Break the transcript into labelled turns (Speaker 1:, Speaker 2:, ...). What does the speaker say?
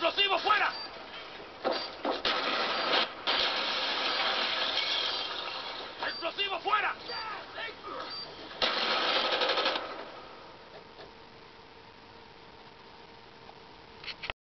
Speaker 1: ¡Explosivo fuera! ¡Explosivo fuera!